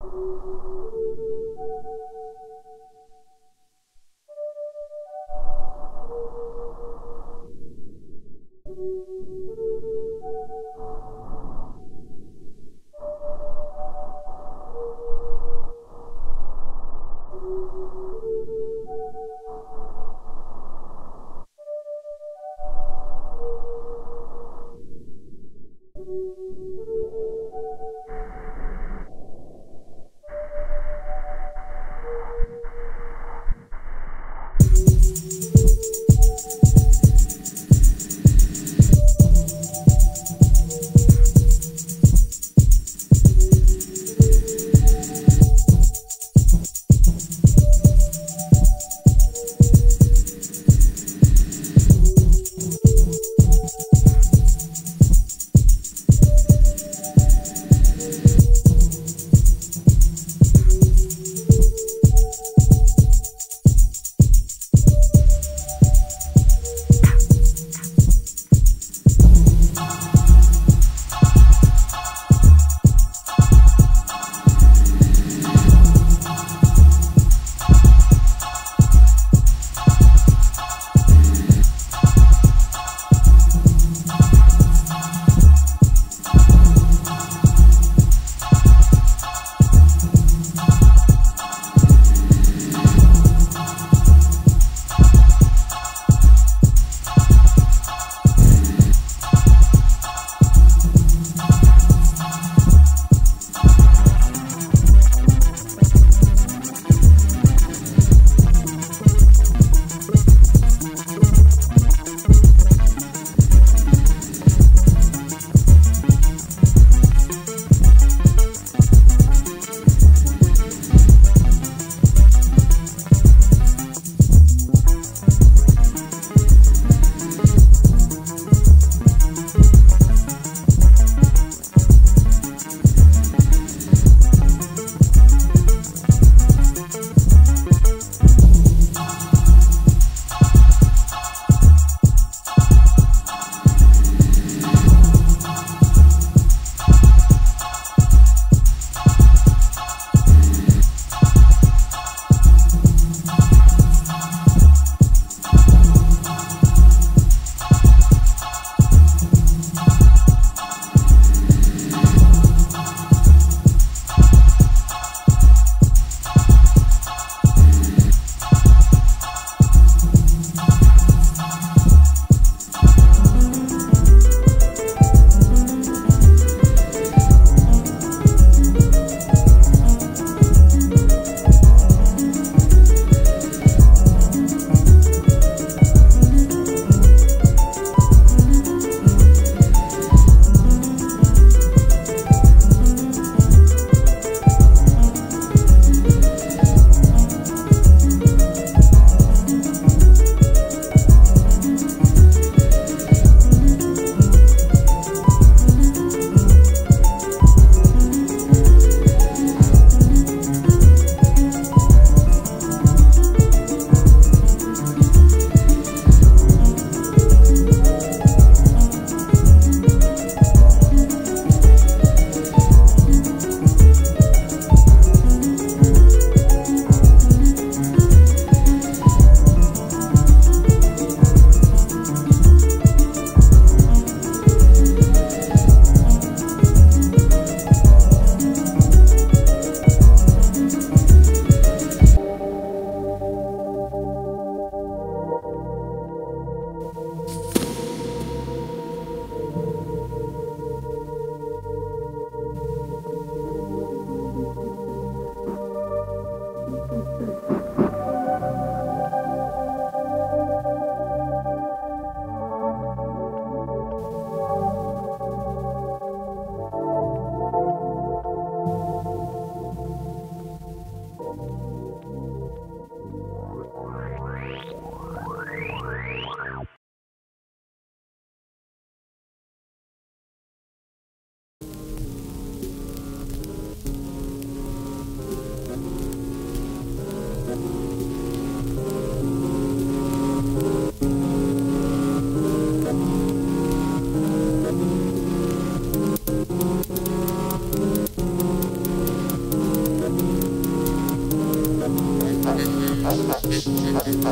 you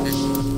Gracias.